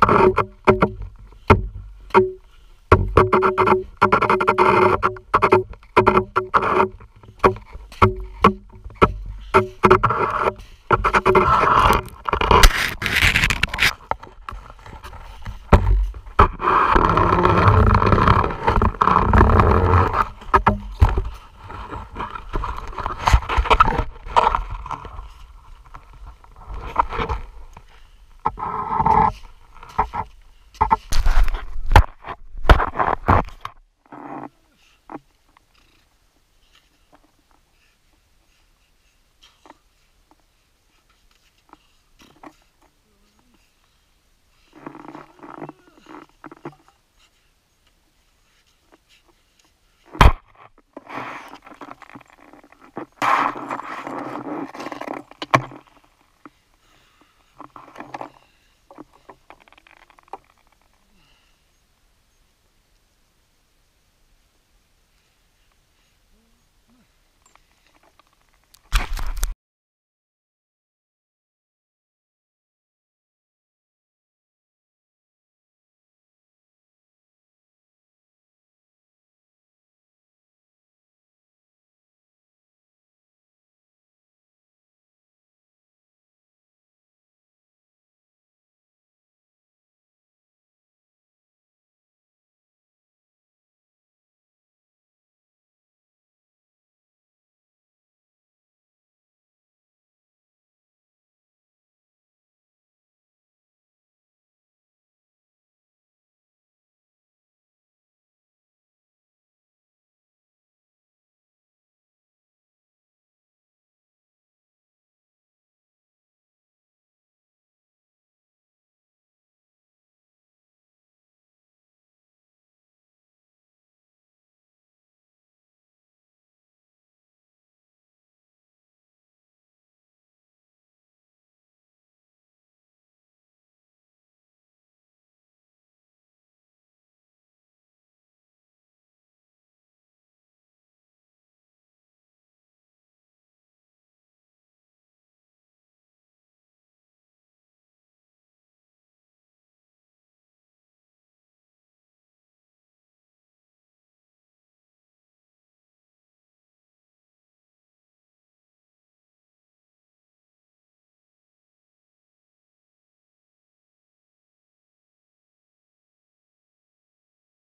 Gracias.